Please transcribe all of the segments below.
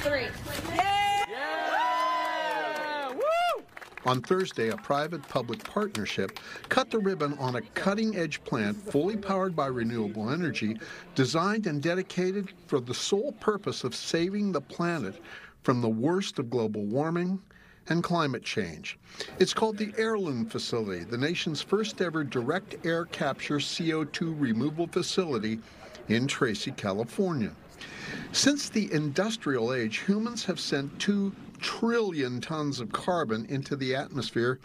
three. On Thursday, a private public partnership cut the ribbon on a cutting edge plant fully powered by renewable energy, designed and dedicated for the sole purpose of saving the planet from the worst of global warming and climate change. It's called the Heirloom Facility, the nation's first ever direct air capture CO2 removal facility in Tracy, California. Since the industrial age, humans have sent 2 trillion tons of carbon into the atmosphere,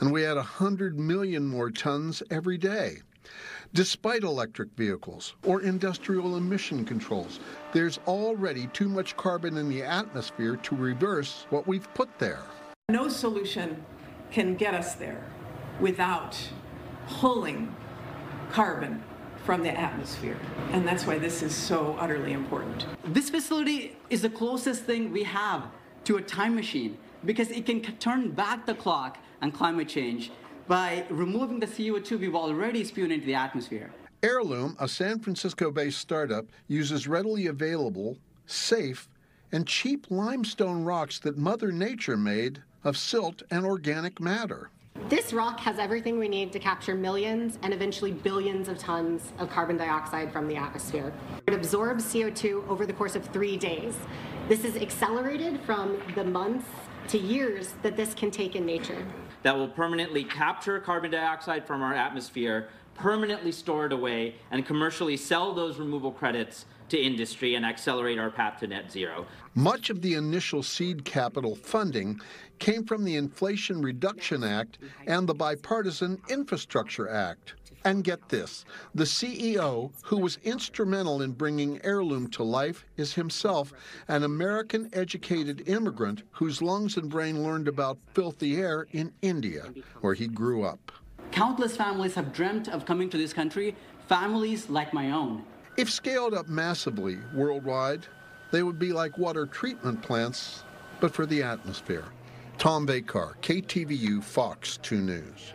and we add 100 million more tons every day. Despite electric vehicles or industrial emission controls, there's already too much carbon in the atmosphere to reverse what we've put there. No solution can get us there without pulling carbon from the atmosphere. And that's why this is so utterly important. This facility is the closest thing we have to a time machine because it can turn back the clock on climate change by removing the CO2 we've already spewed into the atmosphere. Heirloom, a San Francisco based startup, uses readily available, safe, and cheap limestone rocks that Mother Nature made of silt and organic matter. This rock has everything we need to capture millions and eventually billions of tons of carbon dioxide from the atmosphere. It absorbs CO2 over the course of three days. This is accelerated from the months to years that this can take in nature. That will permanently capture carbon dioxide from our atmosphere, permanently store it away, and commercially sell those removal credits to industry and accelerate our path to net zero. Much of the initial seed capital funding came from the Inflation Reduction Act and the Bipartisan Infrastructure Act. And get this the CEO, who was instrumental in bringing Heirloom to life, is himself an American educated immigrant whose lungs and brain learned about filthy air in India, where he grew up. Countless families have dreamt of coming to this country, families like my own. If scaled up massively worldwide, they would be like water treatment plants, but for the atmosphere. Tom Vacar, KTVU Fox 2 News.